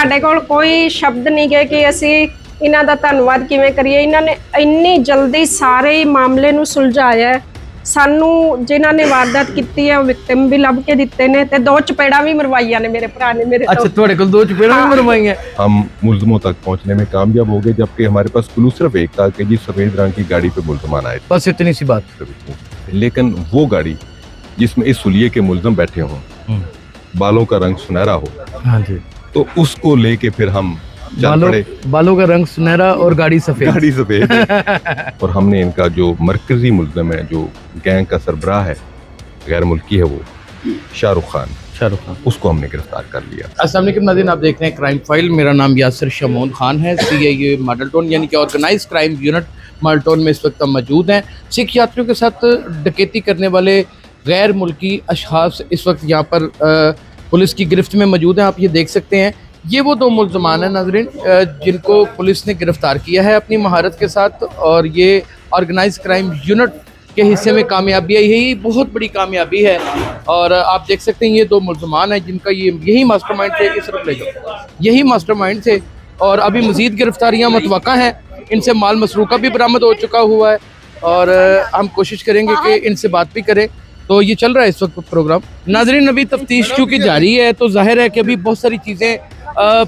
ਸਾਡੇ ਕੋਲ ਕੋਈ ਸ਼ਬਦ ਨਹੀਂ ਗਏ ਕਿ ਅਸੀਂ ਇਹਨਾਂ ਦਾ ਧੰਨਵਾਦ ਕਿਵੇਂ ਕਰੀਏ ਇਹਨਾਂ ਨੇ ਇੰਨੀ ਜਲਦੀ ਸਾਰੇ ਹੀ ਮਾਮਲੇ ਨੂੰ ਸੁਲਝਾਇਆ ਹੈ। ਸਾਨੂੰ ਜਿਨ੍ਹਾਂ ਨੇ ਵਾਰਦਾਤ ਕੀਤੀ ਹੈ ਉਹ ਵਿਕਟਿਮ ਵੀ ਲੱਭ ਕੇ ਦਿੱਤੇ ਨੇ ਤੇ ਦੋ ਚਪੇੜਾਂ ਵੀ ਮਰਵਾਈਆਂ ਨੇ ਮੇਰੇ ਭਰਾ ਨੇ ਮੇਰੇ अच्छा ਤੋਂ थोड़े को दो चपेड़ा भी मरवाई हैं हम मुलजमों तक पहुंचने में कामयाब हो गए जबकि हमारे पास क्लू सिर्फ एक था कि जी सफेद रंग की गाड़ी पे मुलजमान आए बस इतनी सी बात थे लेकिन वो गाड़ी जिसमें इस सुलिये के मुलजम बैठे हों बालों का रंग सुनहरा हो हाँ जी तो उसको लेके फिर हम बालों बालों का रंग सुनहरा और गाड़ी सफ़ेद। गाड़ी सफ़ेद। और हमने इनका जो मरकजी मुलजम है जो गैंग का सरबराह है गैर मुल्की है वो शाहरुख खान शाहरुख खान। उसको हमने गिरफ़्तार कर लिया। असलम नादिन आप देख रहे हैं क्राइम फ़ाइल मेरा नाम यासर शमोन खान है सी आई ए मॉडल टाउन यानी कि organize crime unit model town में इस वक्त हम मौजूद हैं। सिख यात्रियों के साथ डकैती करने वाले गैर मुल्की अशखास इस वक्त यहाँ पर अ, पुलिस की गिरफ्त में मौजूद हैं, आप ये देख सकते हैं। ये वो दो मुलजमान हैं, नाजरीन जिनको पुलिस ने गिरफ़्तार किया है अपनी महारत के साथ, और ये ऑर्गेनाइज क्राइम यूनिट के हिस्से में कामयाबी है। ये बहुत बड़ी कामयाबी है, और आप देख सकते हैं ये दो मुलजमान हैं, जिनका ये, यही मास्टरमाइंड थे इस तरफ़ ले जाओ। यही मास्टरमाइंड थे, और अभी मजीद गिरफ्तारियाँ मतवक़ा हैं। इनसे माल मसरूका भी बरामद हो चुका हुआ है, और हम कोशिश करेंगे कि इनसे बात भी करें। तो ये चल रहा है इस वक्त प्रोग्राम। नाजरीन अभी तफ्तीश चूँकि जारी है तो ज़ाहिर है कि अभी बहुत सारी चीज़ें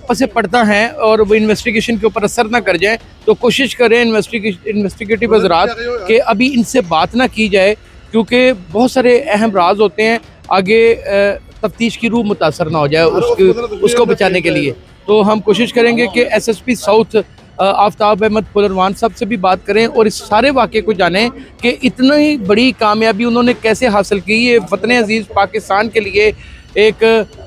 पसे पड़ता हैं और वो इन्वेस्टिगेशन के ऊपर असर ना कर जाए। तो कोशिश करें इन्वेस्टिगेटिव हजरात कि अभी इनसे बात ना की जाए क्योंकि बहुत सारे अहम राज होते हैं। आगे तफ्तीश की रूह मुतासर ना हो जाए उसके उसको बचाने के लिए। तो हम कोशिश करेंगे कि S S P south Aftab Ahmed Phularwan साहब से भी बात करें और इस सारे वाक़े को जानें कि इतनी बड़ी कामयाबी उन्होंने कैसे हासिल की। ये वतन अज़ीज़ पाकिस्तान के लिए एक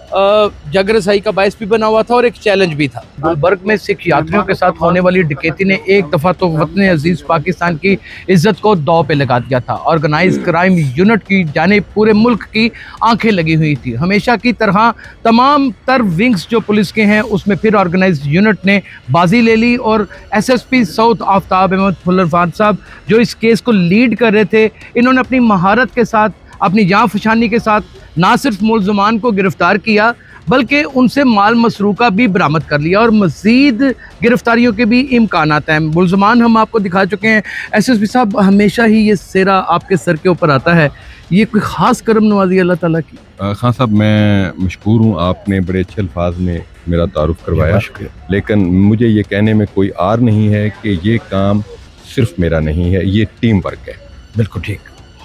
अ, जग रसाई का बायस भी बना हुआ था और एक चैलेंज भी था। गुलबर्ग में सिख यात्रियों के साथ होने वाली डकैती ने एक दफ़ा तो वतन अज़ीज़ पाकिस्तान की इज़्ज़त को दाव पे लगा दिया था। ऑर्गेनाइज क्राइम यूनिट की जाने पूरे मुल्क की आँखें लगी हुई थी। हमेशा की तरह तमाम तर विंग्स जो पुलिस के हैं उसमें फिर ऑर्गेनाइज यूनिट ने बाजी ले ली और एसएसपी साउथ आफ्ताब अहमद फुल्लरफान साहब जो इस केस को लीड कर रहे थे इन्होंने अपनी महारत के साथ अपनी जान फशानी के साथ ना सिर्फ़ मुलजमान को गिरफ़्तार किया बल्कि उनसे माल मसरूका भी बरामद कर लिया और मज़ीद गिरफ्तारियों के भी इम्कान हैं। मुलजमान हम आपको दिखा चुके हैं। एस एस पी साहब हमेशा ही ये सेरा आपके सर के ऊपर आता है। ये कोई ख़ास करम नवाजी अल्लाह ताला की? खान साहब मैं मशहूर हूँ। आपने बड़े अच्छे अल्फाज में मेरा तारुफ करवाया। शुक्रिया लेकिन मुझे ये कहने में कोई आर नहीं है कि ये काम सिर्फ़ मेरा नहीं है ये टीम वर्क है। बिल्कुल ठीक।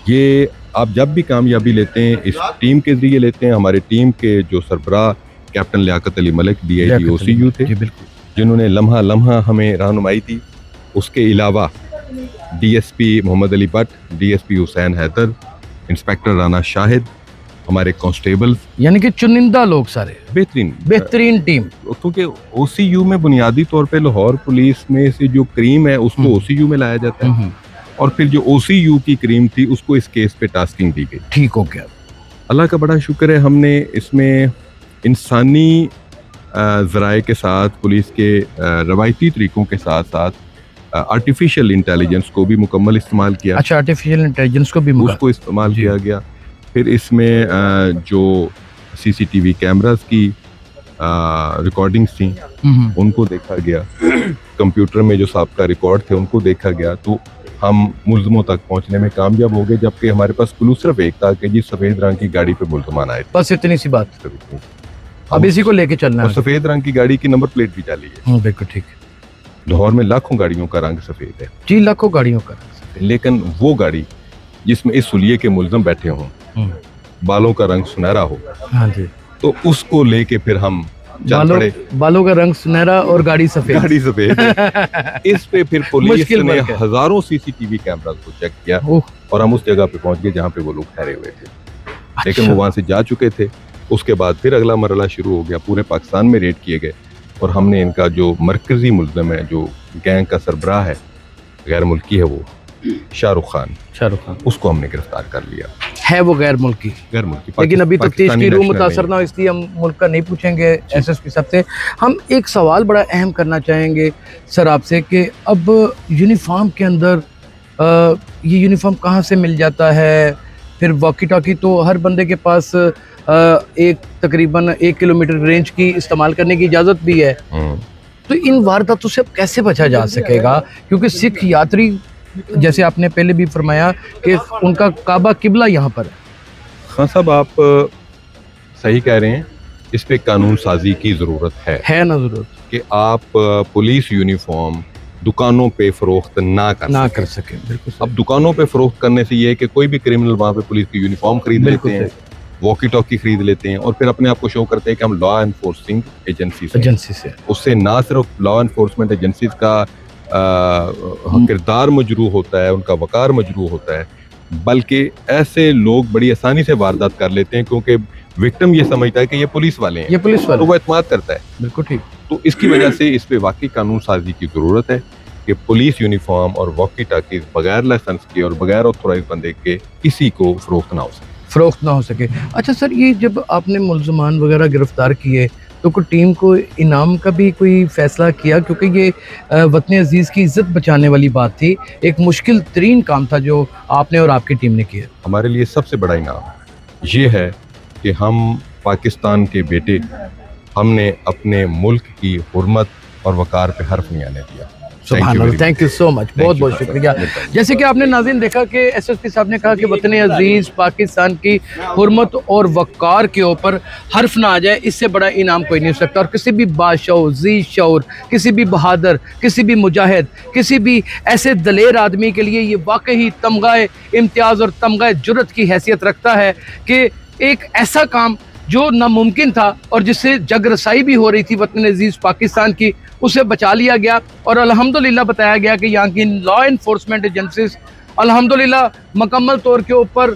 ये आप जब भी कामयाबी लेते हैं इस टीम के ज़रिए लेते हैं हमारे टीम के जो सरबराह captain Liaquat Ali Malik D I G O C U थे जिन्होंने लम्हा लम्हा हमें रहनुमाई दी। उसके अलावा D S P Mohammad Ali Bhatt D S P Hussain Haider inspector Rana Shahid हमारे कांस्टेबल यानी कि चुनिंदा लोग सारे। बेहतरीन। बेहतरीन टीम। क्योंकि ओ सी यू में बुनियादी तौर पे लाहौर पुलिस में से जो क्रीम है उसको ओ सी यू में लाया जाता है। हम्म, और फिर जो ओसीयू की क्रीम थी उसको इस केस पे टास्किंग दी गई। ठीक हो गया। अल्लाह का बड़ा शुक्र है हमने इसमें इंसानी ज़राए के साथ पुलिस के रवायती तरीक़ों के साथ साथ आर्टिफिशियल इंटेलिजेंस को भी मुकम्मल इस्तेमाल किया। अच्छा आर्टिफिशियल इंटेलिजेंस को भी उसको इस्तेमाल किया गया। फिर इसमें जो सीसीटीवी कैमरास की रिकॉर्डिंग्स थी हम्म, उनको देखा गया। कंप्यूटर में जो सबका रिकॉर्ड थे उनको देखा गया। तो हम मुलजमों तक पहुँचने में कामयाब हो गए जबकि हमारे पास क्लू सिर्फ़ एक था कि जी सफ़ेद रंग की गाड़ी पे मुलजमान आए बस इतनी सी बात। अब इसी को लेके चलना है। सफ़ेद रंग की गाड़ी की नंबर प्लेट भी डाली है। हम्म, बिल्कुल ठीक है। लाहौर में लाखों गाड़ियों का रंग सफ़ेद है। जी लाखों गाड़ियों का लेकिन वो गाड़ी जिसमें इस सुलिये के मुलजम बैठे हों हम्म, बालों का रंग सुनहरा हो हाँ जी। तो उसको लेके फिर हम बालों बालों का रंग सुनहरा और गाड़ी सफ़ेद। गाड़ी सफ़ेद। इस पे फिर पुलिस ने हज़ारों सीसीटीवी कैमरा को चेक किया और हम उस जगह पे पहुँच गए जहाँ पे वो लोग ठहरे हुए थे। लेकिन अच्छा। वो वहाँ से जा चुके थे। उसके बाद फिर अगला मरला शुरू हो गया। पूरे पाकिस्तान में रेड किए गए और हमने इनका जो मरकजी मुलजम है जो गैंग का सरबराह है गैर मुल्की है वो शाहरुख खान। शाहरुख खान। उसको हमने गिरफ़्तार कर लिया। है वो गैर मुल्की। गैर मुल्की लेकिन अभी तफ्तीश की रूह मुतासर ना हो इसलिए हम मुल्क का नहीं पूछेंगे एस एस पी साहब से। हम एक सवाल बड़ा अहम करना चाहेंगे सर आपसे कि अब यूनिफॉर्म के अंदर अ, ये यूनिफॉर्म कहाँ से मिल जाता है? फिर वॉकी टॉकी तो हर बंदे के पास आ, एक तकरीबन एक किलोमीटर रेंज की इस्तेमाल करने की इजाज़त भी है। हम्म। तो इन वारदातों से अब कैसे बचा जा सकेगा? क्योंकि सिख यात्री जैसे आपने पहले भी फरमाया कि उनका काबा किबला यहाँ पर है। खान साहब आप सही कह रहे हैं इस पे कानून साजी की ज़रूरत है। है ना ज़रूरत। कि आप पुलिस यूनिफॉर्म दुकानों पे फरोख्त ना कर ना सकें। कर सके बिल्कुल अब दुकानों पे फरोख्त करने से ये है कि कोई भी क्रिमिनल वहाँ पे पुलिस की यूनिफॉर्म खरीद लेते हैं वॉकी टॉकी खरीद लेते हैं और फिर अपने आप को शो करते हैं कि हम लॉ एनफोर्सिंग एजेंसी से एजेंसी से। उससे ना सिर्फ़ लॉ एनफोर्समेंट एजेंसी का किरदार मजरू होता है उनका वकार मजरू होता है बल्कि ऐसे लोग बड़ी आसानी से वारदात कर लेते हैं क्योंकि विक्टिम ये समझता है कि ये पुलिस वाले हैं। ये पुलिस वाले। तो वो एतमाद करता है। बिल्कुल ठीक। तो इसकी वजह से इस पर वाकई कानून साजी की ज़रूरत है कि पुलिस यूनिफॉर्म और वॉकी टाकीज बगैर लाइसेंस के और बगैर ऑथोराइज बंदे के किसी को फरोख्त ना हो सके। फरोख्त ना हो सके। अच्छा सर ये जब आपने मुलजमान वगैरह गिरफ़्तार किए तो कोई टीम को इनाम का भी कोई फैसला किया, क्योंकि ये वतन अज़ीज़ की इज़्ज़त बचाने वाली बात थी। एक मुश्किल तरीन काम था जो आपने और आपकी टीम ने किया। हमारे लिए सबसे बड़ा इनाम ये है कि हम पाकिस्तान के बेटे हमने अपने मुल्क की हरमत और वकार पर हर्फ नहीं आने दिया। Very thank you so much बहुत बहुत शुक्रिया। जैसे कि आपने नाजिन देखा कि एसएसपी साहब ने कहा कि वतन अज़ीज़ पाकिस्तान की हरमत और वक़ार के ऊपर हर्फ ना आ जाए इससे बड़ा इनाम कोई नहीं हो सकता। और किसी भी बादशाह जी शौर किसी भी बहादुर किसी भी मुजाहिद किसी भी ऐसे दलेर आदमी के लिए ये वाकई तमगाए इम्तियाज़ और तमगाए जुरत की हैसियत रखता है कि एक ऐसा काम जो नामुमकिन था और जिससे जग रसाई भी हो रही थी वतन अज़ीज़ पाकिस्तान की उसे बचा लिया गया और अलहमदिल्ला बताया गया कि यहाँ की लॉ इन्फोर्समेंट एजेंसीज अलहमदिल्ला मकम्मल तौर के ऊपर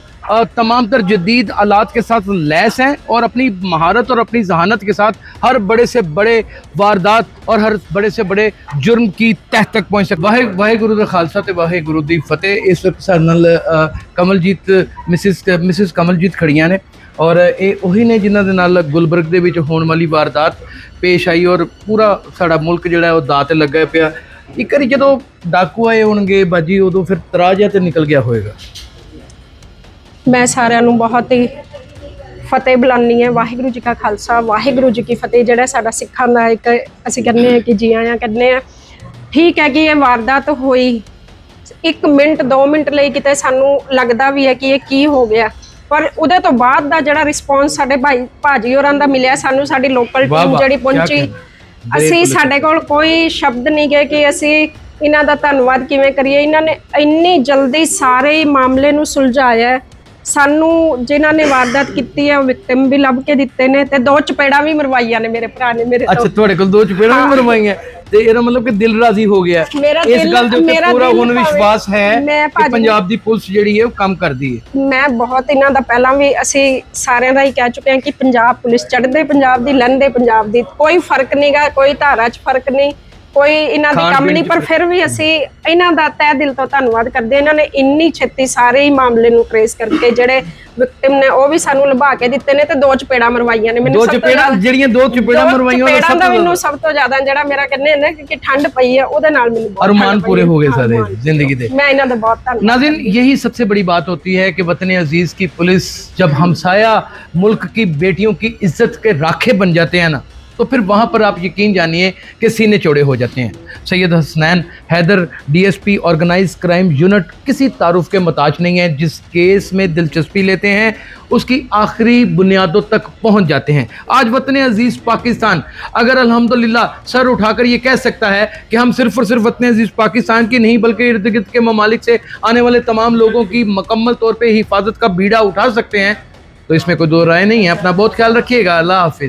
तमाम तर जदीद आलात के साथ लैस हैं और अपनी महारत और अपनी जहानत के साथ हर बड़े से बड़े वारदात और हर बड़े से बड़े जुर्म की तह तक पहुँच सकते वाहे वाहे गुरु खालसा तो वाहे गुरुदी फतेह। इस वक्त कमलजीत, मिसिस मिसिस कमलजीत खड़िया ने। ਔਰ ਇਹ ਉਹੀ ਨੇ ਜਿਨ੍ਹਾਂ ਦੇ ਨਾਲ ਗੁਲਬਰਗ ਦੇ ਵਿੱਚ ਹੋਣ ਵਾਲੀ ਵਾਰਦਾਤ ਪੇਸ਼ ਆਈ ਔਰ ਪੂਰਾ ਸਾਡਾ ਮੁਲਕ ਜਿਹੜਾ ਉਹ ਦਾਅ ਤੇ ਲੱਗਾ ਪਿਆ। ਇੱਕ ਵਾਰੀ ਜਦੋਂ ਡਾਕੂ ਆਏ ਹੋਣਗੇ ਬਾਜੀ, ਉਦੋਂ ਫਿਰ ਤਰਾਜਾ ਤੇ ਨਿਕਲ ਗਿਆ ਹੋਏਗਾ ਮੈਂ ਸਾਰਿਆਂ ਨੂੰ ਬਹੁਤ ਹੀ ਫਤਿਹ ਬੁਲਾਉਂਦੀ ਹਾਂ। ਵਾਹਿਗੁਰੂ ਜੀ ਕਾ ਖਾਲਸਾ, ਵਾਹਿਗੁਰੂ ਜੀ ਕੀ ਫਤਿਹ। ਜਿਹੜਾ ਸਾਡਾ ਸਿੱਖਾਂ ਦਾ ਇੱਕ, ਅਸੀਂ ਕਹਿੰਦੇ ਹਾਂ ਕਿ ਜੀ ਆਇਆਂ ਕਹਿੰਦੇ ਆ ਠੀਕ ਹੈ ਕਿ ਇਹ ਵਾਰਦਾਤ ਹੋਈ। ਇੱਕ ਮਿੰਟ 2 ਮਿੰਟ ਲਈ ਕਿਤੇ ਸਾਨੂੰ ਲੱਗਦਾ ਵੀ ਹੈ ਕਿ ਇਹ ਕੀ ਹੋ ਗਿਆ। ਪਰ ਉਹਦੇ ਤੋਂ ਬਾਅਦ ਦਾ ਜਿਹੜਾ ਰਿਸਪੌਂਸ ਸਾਡੇ ਭਾਈ ਭਾਜੀ ਹੋਰਾਂ ਦਾ ਮਿਲਿਆ ਸਾਨੂੰ ਸਾਡੀ ਲੋਕਲ ਟੀਮ ਜਿਹੜੀ ਪਹੁੰਚੀ ਅਸੀਂ ਸਾਡੇ ਕੋਲ ਕੋਈ ਸ਼ਬਦ ਨਹੀਂ ਗਏ ਕਿ ਅਸੀਂ ਇਹਨਾਂ ਦਾ ਧੰਨਵਾਦ ਕਿਵੇਂ ਕਰੀਏ। ਇਹਨਾਂ ਨੇ ਇੰਨੀ ਜਲਦੀ ਸਾਰੇ ਮਾਮਲੇ ਨੂੰ ਸੁਲਝਾਇਆ। ਸਾਨੂੰ ਜਿਨ੍ਹਾਂ ਨੇ ਵਾਰਦਾਤ ਕੀਤੀ ਹੈ ਉਹ ਵਿਕਟਿਮ ਵੀ ਲੱਭ ਕੇ ਦਿੱਤੇ ਨੇ ਤੇ ਦੋ ਚਪੇੜਾਂ ਵੀ ਮਰਵਾਈਆਂ ਨੇ ਮੇਰੇ ਭਰਾ ਨੇ ਮੇਰੇ ਅੱਛਾ ਤੋਂ ਤੁਹਾਡੇ ਕੋਲ ਦੋ ਚਪੇੜਾਂ ਵੀ ਮਰਵਾਈਆਂ। ਤੇ ਇਹਦਾ ਮਤਲਬ ਕਿ ਦਿਲ ਰਾਜ਼ੀ ਹੋ ਗਿਆ। ਇਸ ਗੱਲ ਦੇ ਉੱਤੇ ਪੂਰਾ ਹੁਣ ਵਿਸ਼ਵਾਸ ਹੈ ਕਿ ਪੰਜਾਬ ਦੀ ਪੁਲਿਸ ਜਿਹੜੀ ਹੈ ਉਹ ਕੰਮ ਕਰਦੀ ਹੈ। ਮੈਂ ਬਹੁਤ ਇਹਨਾਂ ਦਾ ਪਹਿਲਾਂ ਵੀ ਅਸੀਂ ਸਾਰਿਆਂ ਦਾ ਹੀ ਕਹਿ ਚੁੱਕੇ ਹਾਂ ਕਿ ਪੰਜਾਬ ਪੁਲਿਸ ਚੜ੍ਹਦੇ ਪੰਜਾਬ ਦੀ ਲਹਿੰਦੇ ਪੰਜਾਬ ਦੀ। ਕੋਈ ਫ਼ਰਕ ਨਹੀਂਗਾ ਕੋਈ ਧਾਰਾ 'ਚ ਫ਼ਰਕ ਨਹੀਂ। ਕੋਈ ਇਹਨਾਂ ਦੀ ਖਾਣ ਕੰਮ ਪੀਣ ਨਹੀਂ 'ਚ ਪਰ ਫਿਰ ਵੀ ਅਸੀਂ ਇਹਨਾਂ ਦਾ ਤਹਿ ਦਿਲ ਤੋਂ ਧੰਨਵਾਦ ਕਰਦੇ ਹਾਂ। ਇਹਨਾਂ ਨੇ ਇੰਨੀ ਛੇਤੀ ਸਾਰੇ ਹੀ ਮਾਮਲੇ ਨੂੰ ਟ੍ਰੇਸ ਕਰਕੇ ਜਿਹੜੇ ਵਿਕਟਿਮ ਨੇ ਉਹ ਵੀ ਸਾਨੂੰ ਲਭਾ ਕੇ ਦਿੱਤੇ ਨੇ ਤੇ ਦੋ ਚਪੇੜਾਂ ਮਰਵਾਈਆਂ ਨੇ ਦੋ ਸਭ ਤੋਂ ਚਪੇੜਾਂ ਜ਼ਿਆਦਾ- ਜਿਹੜੀਆਂ ਦੋ ਚਪੇੜਾਂ ਦੋ ਮਰਵਾਈਆਂ ਉਹਦਾ ਚਪੇੜਾਂ ਸਭ ਦਾ ਤੋਂ ਮੈਨੂੰ ਸਭ ਤੋਂ ਜ਼ਿਆਦਾ ਜਿਹੜਾ ਮੇਰਾ ਕਹਿੰਦੇ ਨੇ ਕਿ ਠੰਡ ਪਈ ਹੈ ਉਹਦੇ ਨਾਲ ਮੈਨੂੰ ਬਹੁਤ अरमान ਠੰਡ ਪਈ पूरे ਹੈ। हो गए हाँ, सारे अरमान। जिंदगी दे ਮੈਂ ਇਹਨਾਂ ਦਾ ਬਹੁਤ ਧੰਨਵਾਦ नाजिन यही सबसे बड़ी बात होती है कि वतन अजीज की पुलिस जब हमसाया मुल्क की बेटियों की इज्जत के राखे बन जाते हैं ना तो फिर वहाँ पर आप यकीन जानिए कि सीने चौड़े हो जाते हैं। Syed Hasnain, Haider, DSP, organize crime unit किसी तारुफ के मताज नहीं है। जिस केस में दिलचस्पी लेते हैं, उसकी आखिरी बुनियादों तक पहुँच जाते हैं। आज वतन अज़ीज़ पाकिस्तान, अगर अल्हम्दुलिल्लाह सर उठाकर ये कह सकता है कि हम सिर्फ़ और सिर्फ़ वतन अज़ीज़ पाकिस्तान की नहीं, बल्कि इर्द गिर्द के ममालिक से आने वाले तमाम लोगों की मुकम्मल तौर पर हिफाजत का बीड़ा उठा सकते हैं तो इसमें कोई दो राय नहीं है। अपना बहुत ख्याल रखिएगा। अल्लाह हाफिज़।